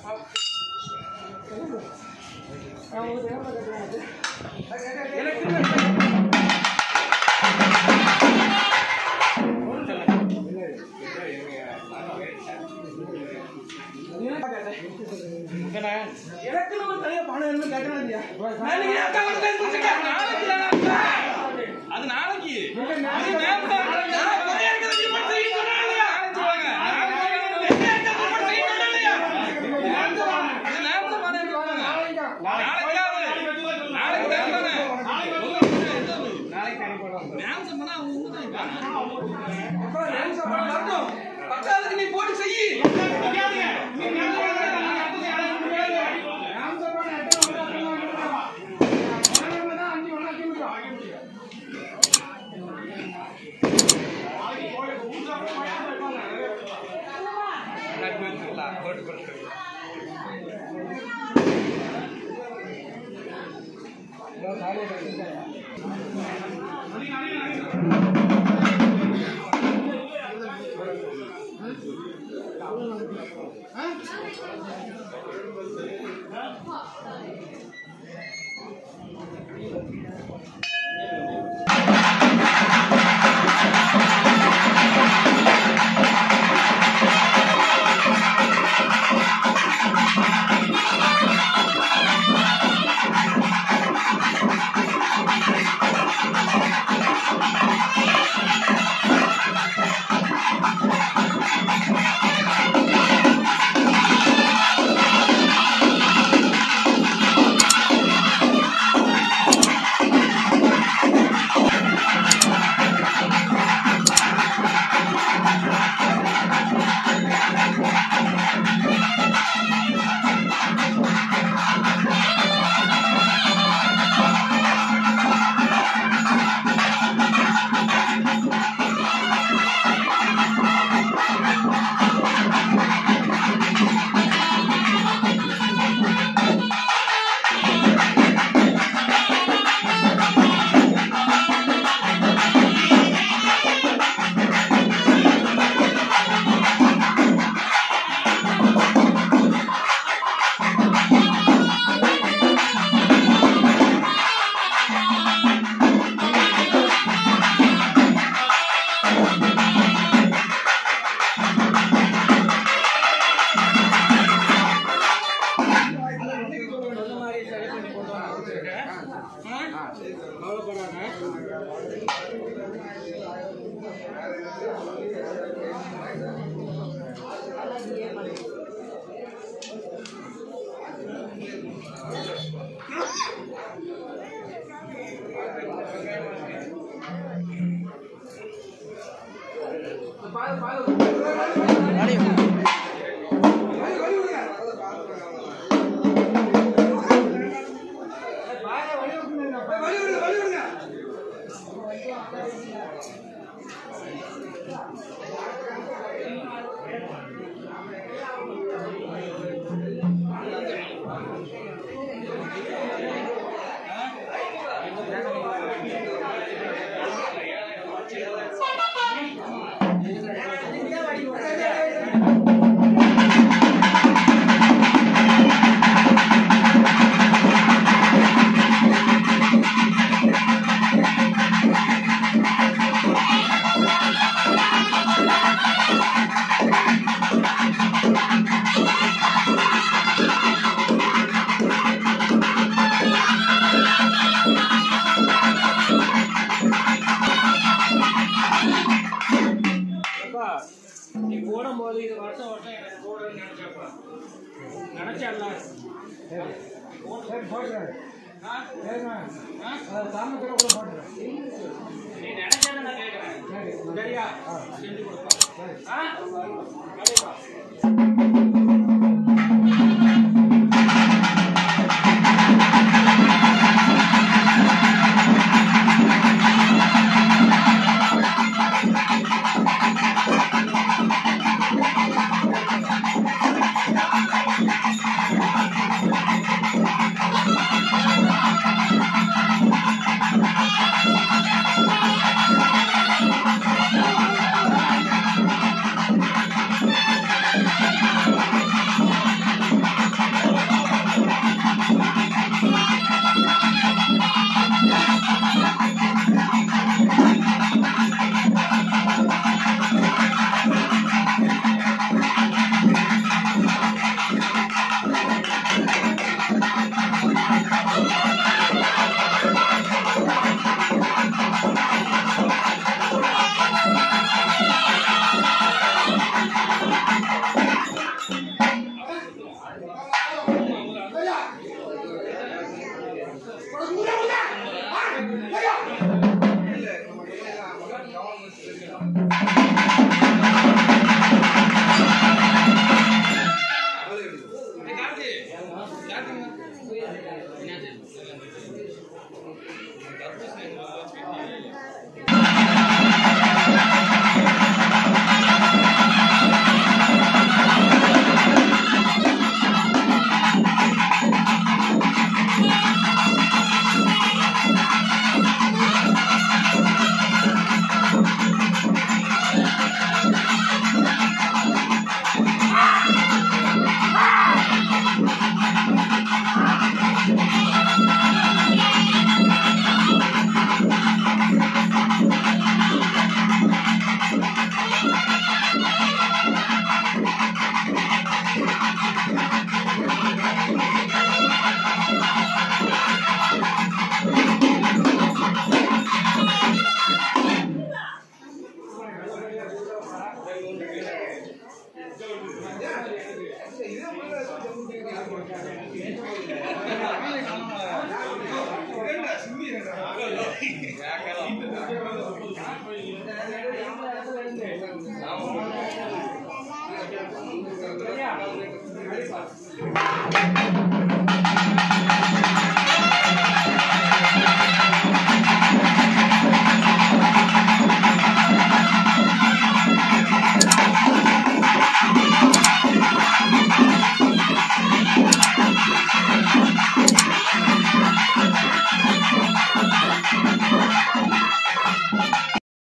好，然后我再把这个，来来来来。பணம் வேணும்னு கேட்கணும் இல்லையா நான் நீங்க அக்கா வந்து பேசி முடிச்சுக்க. நாளைக்கு இல்லைனா அது நாளைக்கு அது நேரத்துல நான் நிறைய இருக்கிறது Valeu, valeu. சரியா? செஞ்சு கொடுப்பா